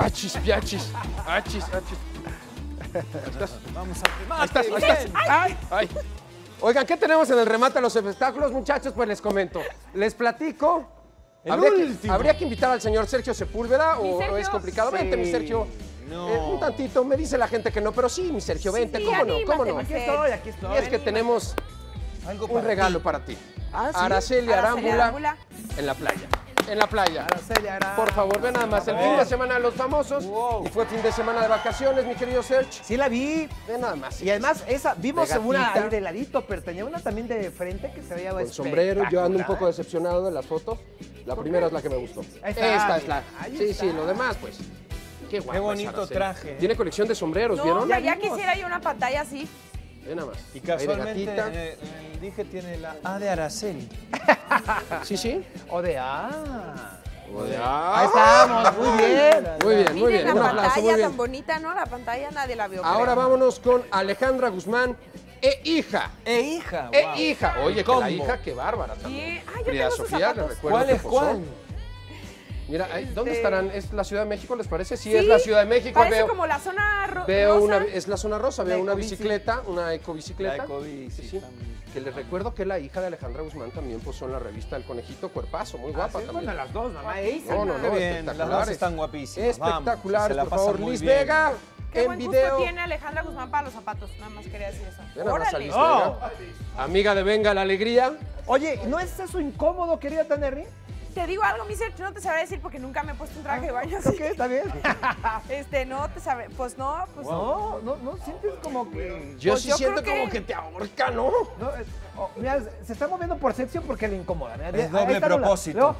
Achis, piachis. Achis, achis. Vamos a Ahí estás, ahí estás. Ay, ay. Oigan, ¿qué tenemos en el remate de los espectáculos, muchachos? Pues les comento. Les platico. El habría, que, último. habría que invitar al señor Sergio Sepúlveda ¿Mi o Sergio? es complicado. Vente, mi Sergio. No. Eh, un tantito, me dice la gente que no, pero sí, mi Sergio, vente, Sí, ¿cómo no? ¿Cómo no? Y Aquí estoy, aquí estoy. es que tenemos Algo un regalo ti. para ti. Ah, ¿sí? Araceli Araceli Arámbula Arámbula. en la playa. En la playa. Por favor, ve nada más. El fin de semana de los famosos. Wow. Y fue fin de semana de vacaciones, mi querido Serge. Sí la vi. Ve nada más. Y además, esa, vimos De una ahí de ladito, pero tenía una también de frente que se veía Con sombrero, yo ando un poco decepcionado de las fotos. La primera es la que me gustó. Está. Esta es la. Sí, está. sí, lo demás, pues. Qué guapo. Qué bonito traje. Tiene colección de sombreros, No, ¿vieron? ya vimos. quisiera yo una pantalla así. Ve nada más. Y casualmente eh, eh, dije tiene la A de Araceli. Sí, sí. O de ah. Ahí Ahí estamos, muy bien. Muy bien, muy Miren bien. la Un aplauso, pantalla muy bien. tan bonita, ¿no? La pantalla nadie la vio. Ahora creo. vámonos con Alejandra Guzmán e hija. E hija. E wow. hija. Oye, Combo. la hija, qué bárbara también. Sí. Ay, yo Frida tengo sus Sofía, le recuerdo ¿Cuál que es posó. cuál? Mira, ¿dónde Este- estarán? ¿Es la Ciudad de México, les parece? Sí, Sí, es la Ciudad de México. Parece Veo, como la zona ro- veo rosa. una, es la zona rosa, veo La una bicicleta, una ecobicicleta. La ecobici Sí. Que les recuerdo que la hija de Alejandra Guzmán también posó en la revista El Conejito Cuerpazo, muy guapa Ah, sí, también. bueno, las dos, mamá. Guapísima. No, no, no, bien, las dos están guapísimas. vamos, Espectaculares, la por favor. Liz bien. Vega, Qué en buen video. gusto tiene Alejandra Guzmán para los zapatos. Nada más quería decir eso. Ve nada más a. Liz Oh. Amiga de Venga la Alegría. Oye, ¿no es eso incómodo, querida Tanerri? Te digo algo, mi Sergio, no te sabré decir porque nunca me he puesto un traje de baño así. Ok, está bien. Este, no te sabré. Pues no, pues No, no, no sientes como que. Yo Pues sí yo siento que- como que te ahorca, ¿no? No, es- oh, mira, se está moviendo por sección porque le incomoda. Mira, Es doble propósito. Luego,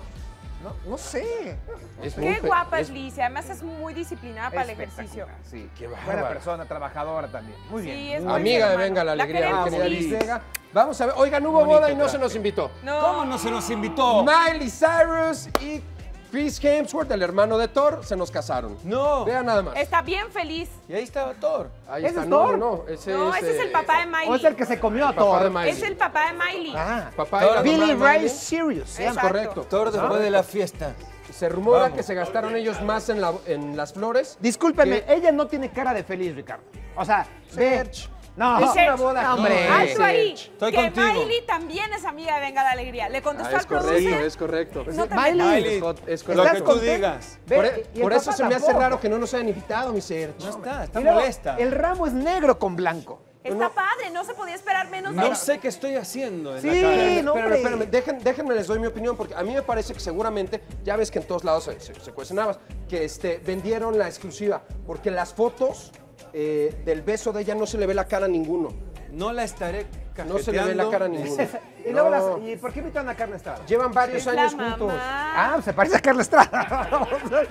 No, no sé. Es Qué guapa es es- Liz y además es muy disciplinada para el ejercicio. Sí, Qué Buena bárbara. persona, trabajadora también. Muy bien. Sí, es muy muy Amiga de. Venga la La Alegría, queremos, mi querida Liz. Vamos a ver, oigan, hubo Bonito boda y no traje. se nos invitó. No. ¿Cómo no se nos invitó? Miley Cyrus y Chris Hemsworth, el hermano de Thor, se nos casaron. No. Vean nada más. Está bien feliz. Y ahí estaba Thor. Ahí ¿Ese está. es No, Thor? no, no. Ese No, es, ese es el papá de O Miley. es el que se comió a. Miley. Es el papá de Miley. Ah, Papá mamá Billy de Ray Miley. Sirius. Exacto. Correcto. Thor después de la fiesta. Se rumora Vamos. que se gastaron ellos más en, la- en las flores. Discúlpeme, que- ella no tiene cara de feliz, Ricardo. O sea, ve. No, Es una boda hombre. Alto ahí. Estoy que contigo. Miley también es amiga de Venga la Alegría. Le contestó Ah, es al correcto, producer. es correcto. No te Miley. Es es lo correcto. que tú digas. Por, e- por eso se me hace raro que no nos hayan invitado, mi Serge. No está, está molesta. El ramo es negro con blanco. Está padre, no se podía esperar menos. No de- sé qué estoy haciendo en Sí, la cara. No, espérame, espérame. Dejen- déjenme les doy mi opinión, porque a mí me parece que seguramente, ya ves que en todos lados se, se, se cuecen habas, que este, vendieron la exclusiva, porque las fotos eh, del beso de ella no se le ve la cara a ninguno. No la estaré No se le ve la cara a ninguno. Y luego No. las- ¿y por qué invitan a Carla Estrada? Llevan varios Es la años mamá. juntos. Ah, se parece a Carla Estrada.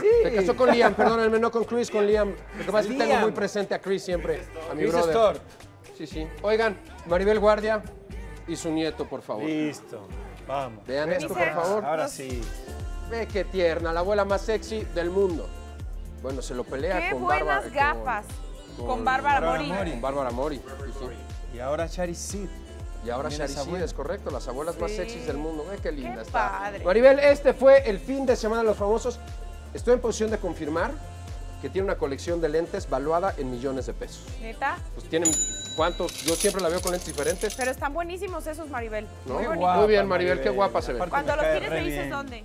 sí. Se casó con Liam, perdónenme, no con Chris, con Liam. Lo que pasa es que tengo muy presente a Chris siempre, a mi Chris brother. Sí, sí. Oigan, Maribel Guardia y su nieto, por favor. Listo. Vamos. Vean esto, por favor. Ahora sí. Ve qué tierna, la abuela más sexy del mundo. Bueno, se lo pelea Qué con buenas Bárbara. gafas. Con, Bárbara Bárbara Mori. Mori. Con Bárbara Mori. sí, sí. Y ahora Charizid. Y ahora También es Shari abuela. es correcto, las abuelas más sexys del mundo. Qué linda Qué está. padre. Maribel, este fue el fin de semana de los famosos. Estoy en posición de confirmar que tiene una colección de lentes valuada en millones de pesos. Neta. Pues tienen cuántos, yo siempre la veo con lentes diferentes. Pero están buenísimos esos, Maribel. ¿no? Muy Muy, bonitos. bien, Maribel, qué guapa se ve. Cuando los tienes me dices bien. dónde.